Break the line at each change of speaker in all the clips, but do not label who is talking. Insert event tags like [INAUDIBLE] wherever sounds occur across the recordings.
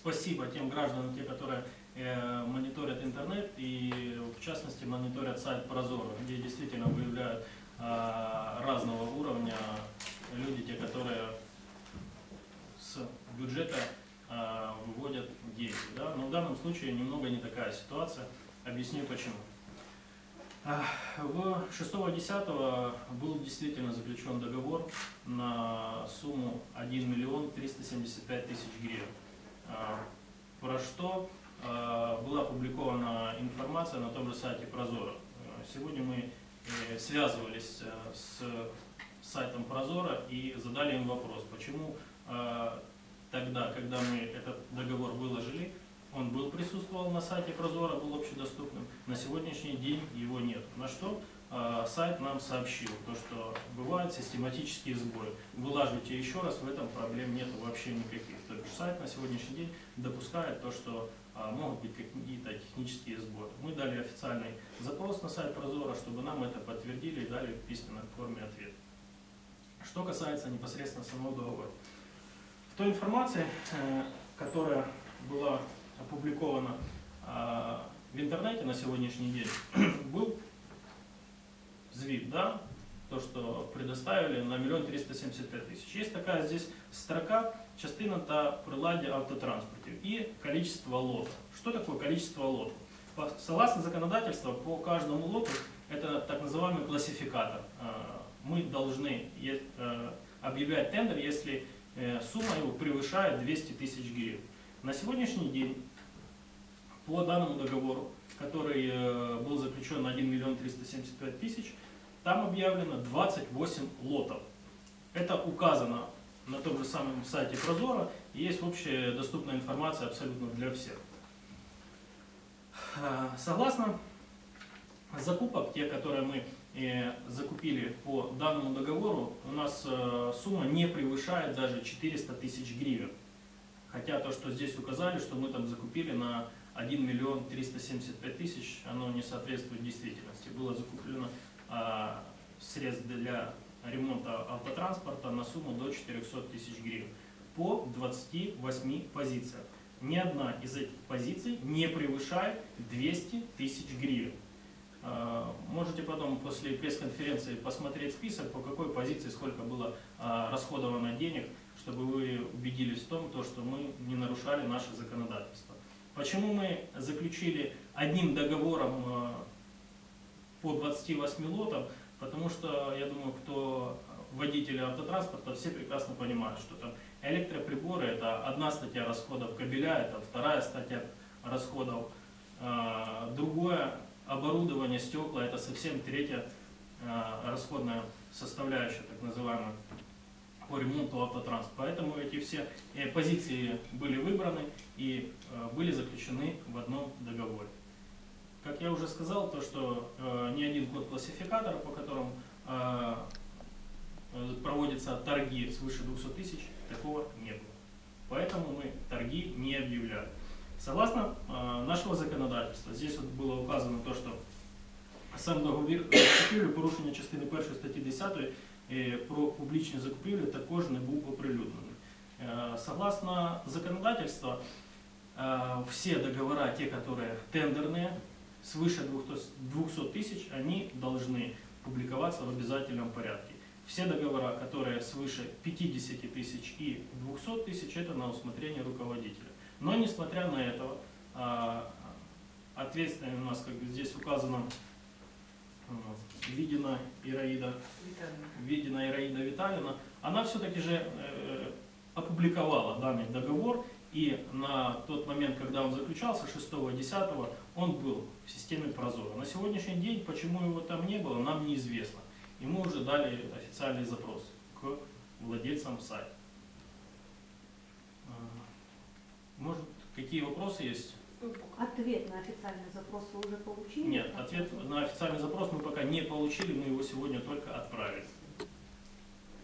спасибо тем гражданам, те, которые э, мониторят интернет и в частности мониторят сайт Прозора, где действительно выявляют э, разного уровня люди, те, которые с бюджета э, выводят деньги. Да? Но в данном случае немного не такая ситуация. Объясню почему. В 6.10 был действительно заключен договор на сумму 1 миллион 375 тысяч гривен. А, Про что а, была опубликована информация на том же сайте Прозора. А, Сегодня мы э, связывались э, с сайтом Прозора и задали им вопрос, почему а, тогда, когда мы этот договор выложили, он был присутствовал на сайте Прозора, был общедоступным. На сегодняшний день его нет. На что э, сайт нам сообщил, то, что бывают систематические сбои. Вылаживайте еще раз, в этом проблем нет вообще никаких. То есть сайт на сегодняшний день допускает то, что э, могут быть какие-то технические сбои. Мы дали официальный запрос на сайт Прозора, чтобы нам это подтвердили и дали в письменной форме ответ. Что касается непосредственно самого договора. В той информации, э, которая была опубликовано а, в интернете на сегодняшний день, [CLEARS THROAT] был звіт, да, то, что предоставили на 1 375 тысяч. Есть такая здесь строка, частина та приладдя автотранспортів и количество лотов. Что такое количество? По- Согласно законодательству, по каждому лоту, это так называемый классификатор. А, Мы должны э, объявлять тендер, если э, сумма его превышает 200 тысяч гривен. На сегодняшний день по данному договору, который э, был заключен на 1 миллион 375 тысяч, там объявлено 28 лотов. Это указано на том же самом сайте Прозора, и есть общая доступная информация абсолютно для всех. Э, Согласно закупок, те, которые мы э, закупили по данному договору, у нас э, сумма не превышает даже 400 тысяч гривен. Хотя то, что здесь указали, что мы там закупили на 1 миллион 375 тысяч, оно не соответствует действительности. Было закуплено а, средств для ремонта автотранспорта на сумму до 400 тысяч гривен по 28 позициям. Ни одна из этих позиций не превышает 200 тысяч гривен. А, Можете потом после пресс-конференции посмотреть список, по какой позиции сколько было а, расходовано денег, чтобы вы убедились в том, то, что мы не нарушали наше законодательство. Почему мы заключили одним договором по 28 лотам? Потому что, я думаю, кто водители автотранспорта, все прекрасно понимают, что там электроприборы – это одна статья расходов, кабеля – это вторая статья расходов, э, другое оборудование, стекла – это совсем третья э, расходная составляющая, так называемая по ремонту автотранспорта. Поэтому эти все э, позиции были выбраны и э, были заключены в одном договоре. Как я уже сказал, то что э, ни один код классификатора, по которому э, э, проводятся торги свыше 200 тысяч, такого не было. Поэтому мы торги не объявляли. Согласно э, нашего законодательства, здесь вот было указано то, что сам договір закупівлі, порушення частини 1 статті 10 е, про публічні закупівлі також не був оприлюднений. Е, Согласно законодательства, э, все договора, те, которые тендерные, свыше 200 тысяч, они должны публиковаться в обязательном порядке. Все договора, которые свыше 50 тысяч и 200 тысяч, это на усмотрение руководителя. Но несмотря на это, а, ответственный у нас, как здесь указано, Видина Ираида Видина Ираида Витальевна, она все-таки же э, опубликовала данный договор, и на тот момент, когда он заключался, 6-10, он был в системе Прозора. На сегодняшний день, почему его там не было, нам неизвестно. И мы уже дали официальный запрос к владельцам сайта. А, Может, какие вопросы есть?
Ответ на официальный запрос вы уже получили?
Нет, ответ на официальный запрос мы пока не получили, мы его сегодня только отправили.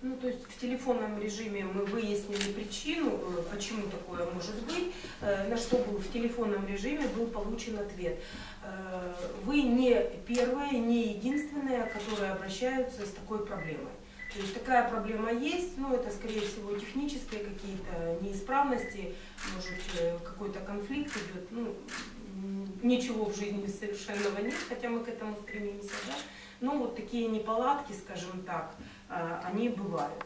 Ну, то есть в телефонном режиме мы выяснили причину, э, почему такое может быть, э, на что был в телефонном режиме был получен ответ. Э, Вы не первые, не единственные, которые обращаются с такой проблемой. То есть такая проблема есть, но это скорее всего технические какие-то неисправности, может какой-то конфликт идет, ну, ничего в жизни совершенного нет, хотя мы к этому стремимся, да? но вот такие неполадки, скажем так, они бывают.